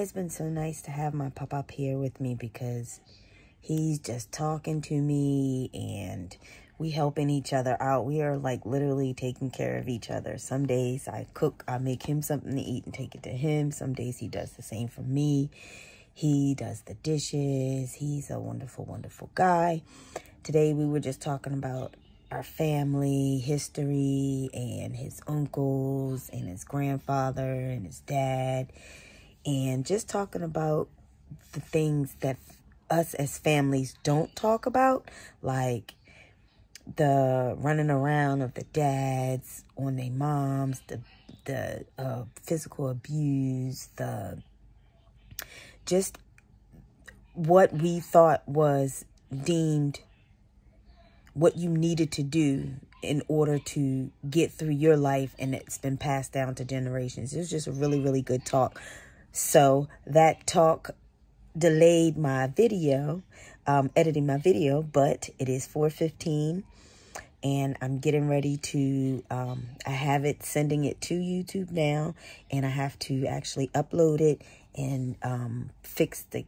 has been so nice to have my pop up here with me because he's just talking to me and we helping each other out. We are like literally taking care of each other. Some days I cook, I make him something to eat and take it to him. Some days he does the same for me. He does the dishes. He's a wonderful, wonderful guy. Today we were just talking about our family history and his uncles and his grandfather and his dad and just talking about the things that us as families don't talk about like the running around of the dads on their moms, the the uh, physical abuse, the just what we thought was deemed what you needed to do in order to get through your life and it's been passed down to generations. It was just a really, really good talk. So that talk delayed my video, um, editing my video, but it is 415 and I'm getting ready to, um, I have it sending it to YouTube now, and I have to actually upload it and um, fix the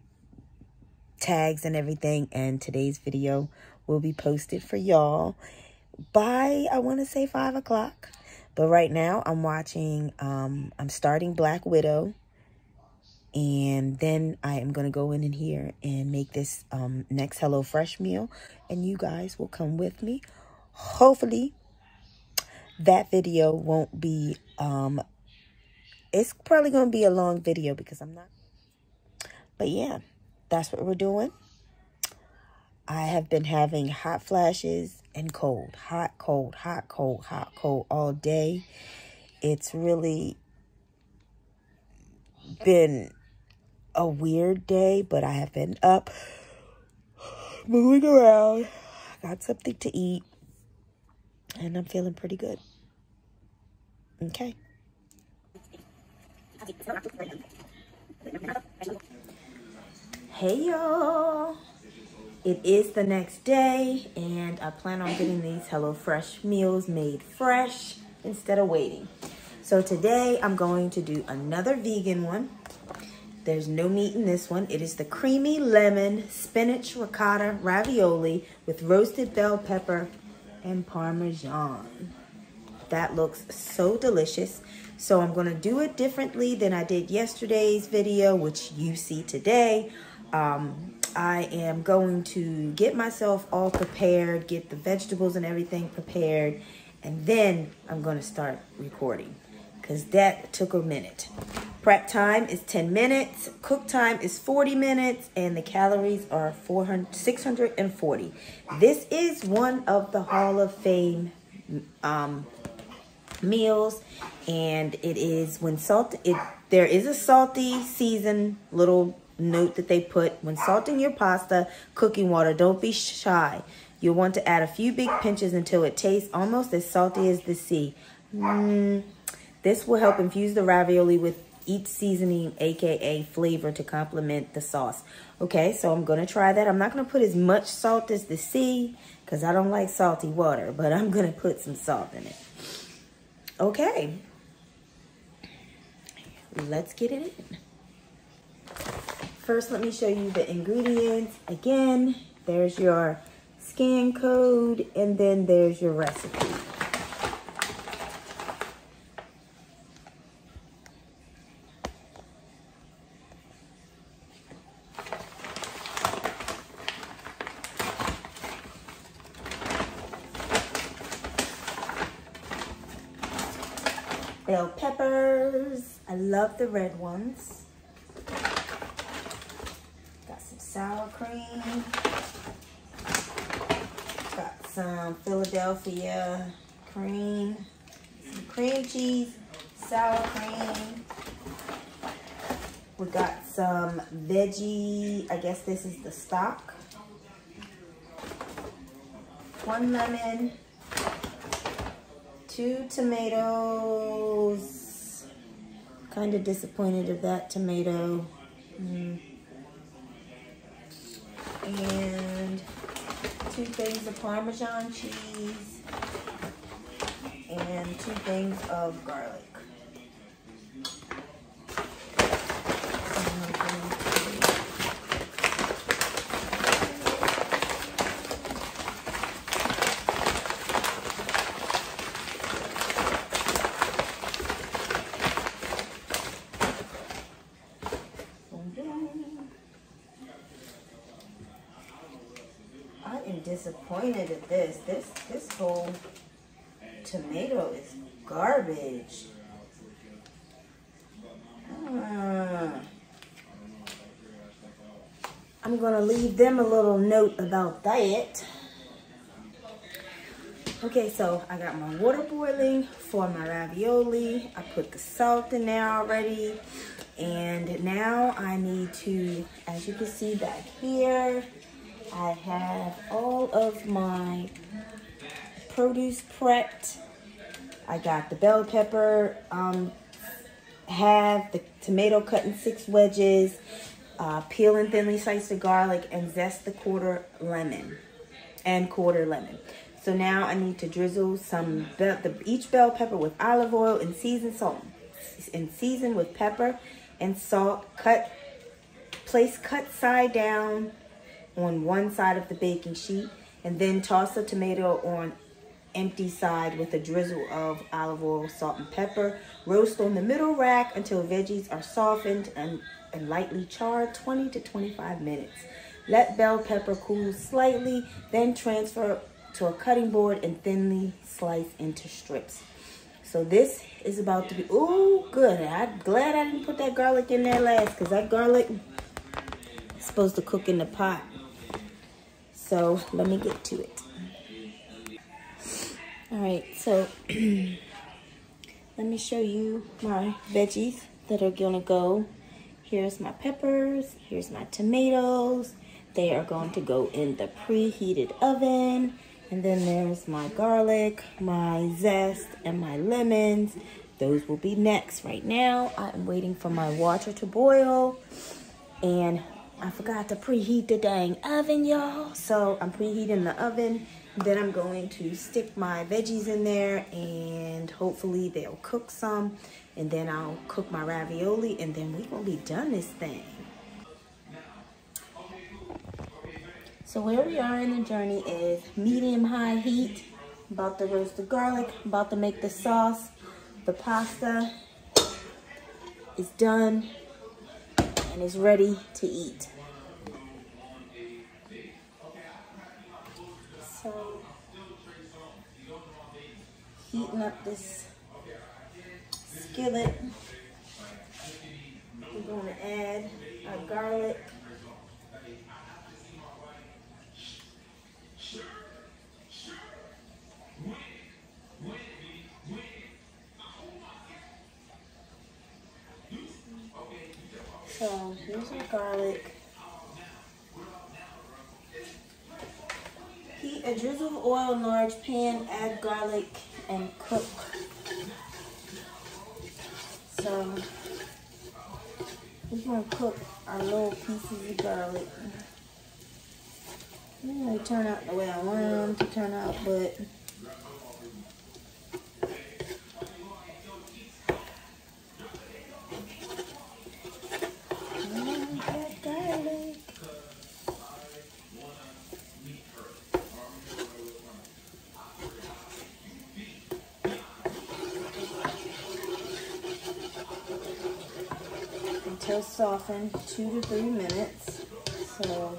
tags and everything, and today's video will be posted for y'all by, I want to say 5 o'clock. But right now, I'm watching, um, I'm starting Black Widow, and then I am going to go in here and make this um, next Hello Fresh meal, and you guys will come with me. Hopefully that video won't be um it's probably going to be a long video because I'm not but yeah that's what we're doing. I have been having hot flashes and cold hot cold hot cold hot cold all day. It's really been a weird day but I have been up moving around I got something to eat and I'm feeling pretty good. Okay. Hey y'all. It is the next day and I plan on getting these HelloFresh meals made fresh instead of waiting. So today I'm going to do another vegan one. There's no meat in this one. It is the creamy lemon spinach ricotta ravioli with roasted bell pepper and Parmesan. That looks so delicious. So I'm gonna do it differently than I did yesterday's video, which you see today. Um, I am going to get myself all prepared, get the vegetables and everything prepared, and then I'm gonna start recording because that took a minute. Prep time is 10 minutes, cook time is 40 minutes, and the calories are 400, 640. This is one of the Hall of Fame um, meals, and it is when salt, it, there is a salty season little note that they put. When salting your pasta, cooking water, don't be shy. You'll want to add a few big pinches until it tastes almost as salty as the sea. Mm, this will help infuse the ravioli with each seasoning, aka flavor to complement the sauce. Okay, so I'm gonna try that. I'm not gonna put as much salt as the sea because I don't like salty water, but I'm gonna put some salt in it. Okay, let's get it in. First, let me show you the ingredients. Again, there's your scan code and then there's your recipe. Bell peppers. I love the red ones. Got some sour cream. Got some Philadelphia cream. Some cream cheese, sour cream. We got some veggie, I guess this is the stock. One lemon, two tomatoes. Kind of disappointed of that tomato. Mm. And two things of Parmesan cheese. And two things of garlic. I am disappointed at this. This this whole tomato is garbage. Uh, I'm going to leave them a little note about that. Okay, so I got my water boiling for my ravioli. I put the salt in there already. And now I need to, as you can see back here, I have all of my produce prepped. I got the bell pepper, um, have the tomato cut in six wedges, uh, peel and thinly slice the garlic, and zest the quarter lemon and quarter lemon. So now I need to drizzle some the, each bell pepper with olive oil and season salt and season with pepper and salt. Cut, place cut side down on one side of the baking sheet and then toss the tomato on empty side with a drizzle of olive oil, salt, and pepper. Roast on the middle rack until veggies are softened and, and lightly charred 20 to 25 minutes. Let bell pepper cool slightly, then transfer to a cutting board and thinly slice into strips. So this is about to be, oh, good. I'm glad I didn't put that garlic in there last because that garlic is supposed to cook in the pot. So let me get to it. All right, so let me show you my veggies that are gonna go. Here's my peppers, here's my tomatoes. They are going to go in the preheated oven. And then there's my garlic, my zest, and my lemons. Those will be next. Right now, I'm waiting for my water to boil. And I forgot to preheat the dang oven, y'all. So I'm preheating the oven. Then I'm going to stick my veggies in there and hopefully they'll cook some. And then I'll cook my ravioli and then we're going to be done this thing. So where we are in the journey is medium high heat. about to roast the garlic, about to make the sauce. The pasta is done and is ready to eat. So heating up this skillet. We're going to add our garlic. So here's our garlic. Heat a drizzle of oil in large pan, add garlic and cook. So we're gonna cook our little pieces of garlic. Didn't turn out the way I wanted them to turn out, but until softened, two to three minutes. So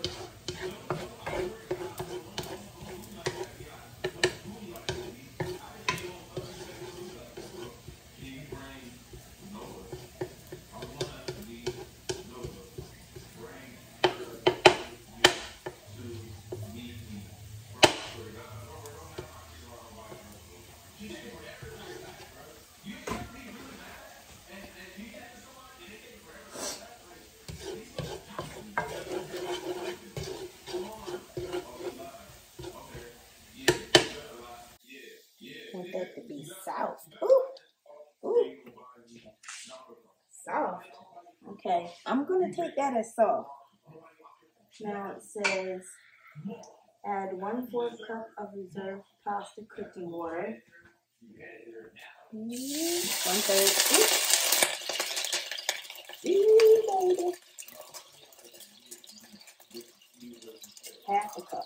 want that to be soft. Ooh, ooh, soft. Okay, I'm gonna take that as soft. Now it says add one fourth cup of reserved pasta cooking water. One third. Ooh. baby. Half a cup.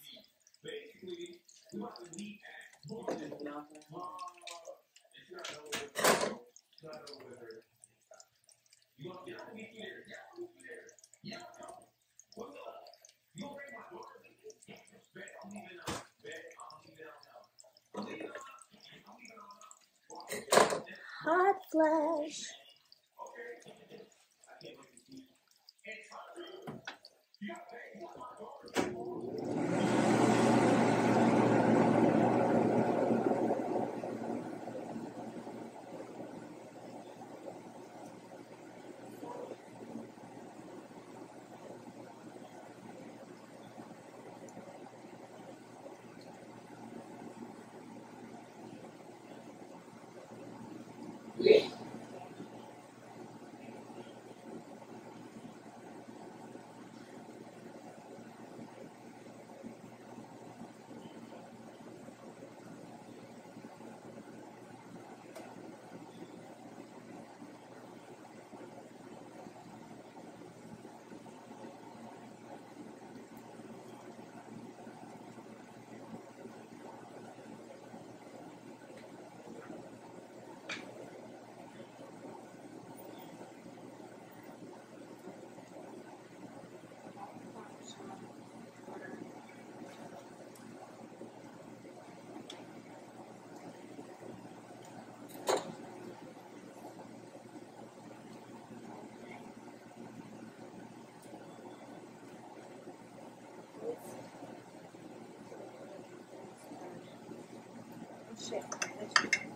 Hot flash. 睡了赶睡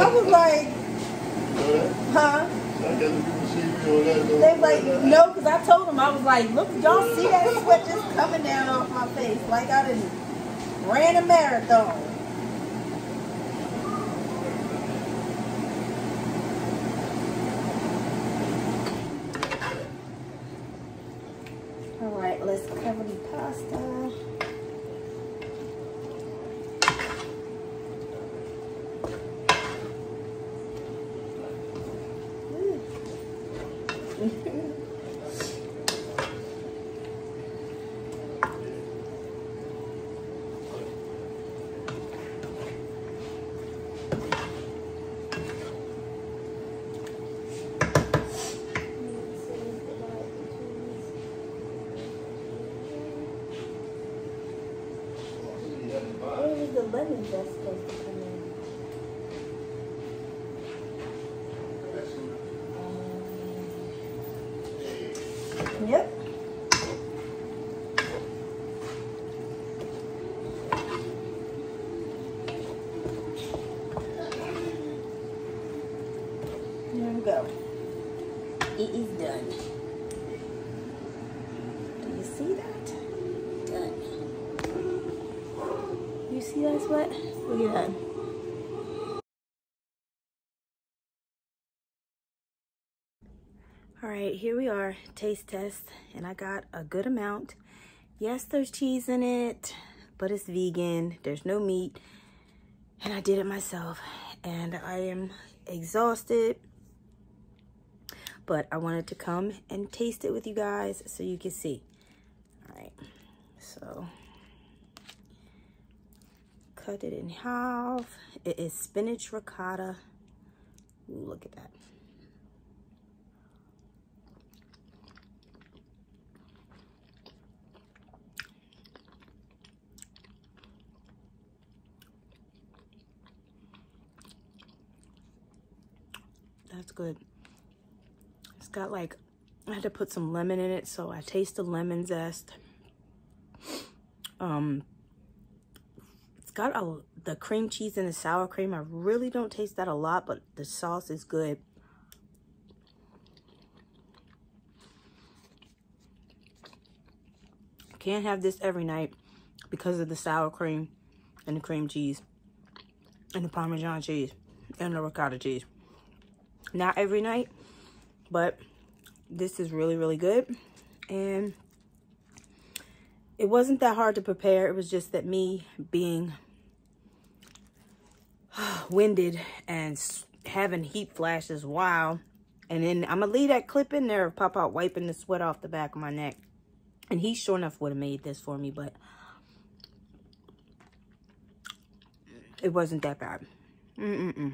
I was like, huh? They like, no, because I told them, I was like, look, y'all see that sweat just coming down off my face like I didn't ran a marathon. Was the lemon zest supposed to come in? Um, Yep. There we go. It is done. Do you see that? Done. You see that sweat? Look at that. All right, here we are, taste test, and I got a good amount. Yes, there's cheese in it, but it's vegan. There's no meat, and I did it myself, and I am exhausted, but I wanted to come and taste it with you guys so you can see. All right, so cut it in half. It is spinach ricotta. Look at that. That's good. It's got like, I had to put some lemon in it, so I taste the lemon zest. Um, it's got a, the cream cheese and the sour cream. I really don't taste that a lot, but the sauce is good. Can't have this every night because of the sour cream and the cream cheese and the Parmesan cheese and the ricotta cheese. Not every night, but this is really, really good. And it wasn't that hard to prepare. It was just that me being winded and having heat flashes, wow. And then I'm going to leave that clip in there of Pop Out wiping the sweat off the back of my neck. And he sure enough would have made this for me, but it wasn't that bad. Mm-mm-mm.